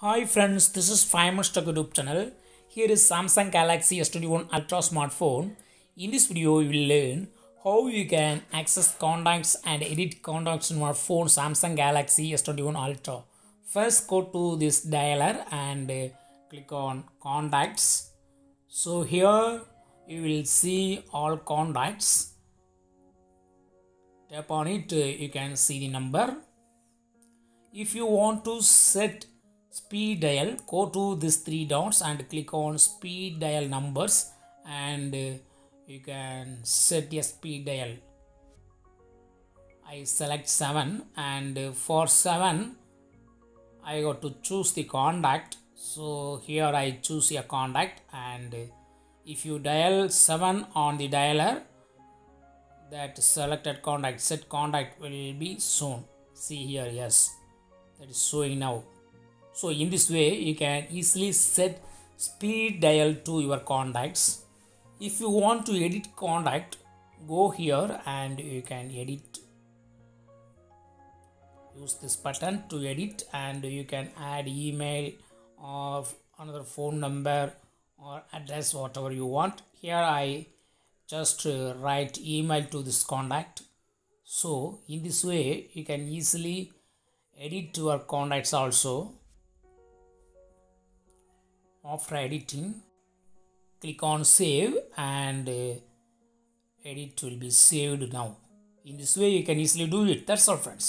Hi friends, this is 5-Minutes Tech YouTube channel. Here is Samsung Galaxy S21 Ultra smartphone. In this video, you will learn how you can access contacts and edit contacts in your phone Samsung Galaxy S21 Ultra. First, go to this dialer and uh, click on contacts. So here you will see all contacts. Tap on it, uh, you can see the number if you want to set speed dial. Go to these three dots and click on speed dial numbers and uh, you can set a speed dial. I select 7 and uh, for 7 i got to choose the contact. So here i choose a contact and uh, if you dial 7 on the dialer that selected contact set contact will be shown. See here yes that is showing now so in this way you can easily set speed dial to your contacts. If you want to edit contact go here and you can edit. Use this button to edit and you can add email or another phone number or address whatever you want. Here i just uh, write email to this contact. So in this way you can easily edit your contacts also after editing click on save and uh, edit will be saved now. In this way you can easily do it. That's all friends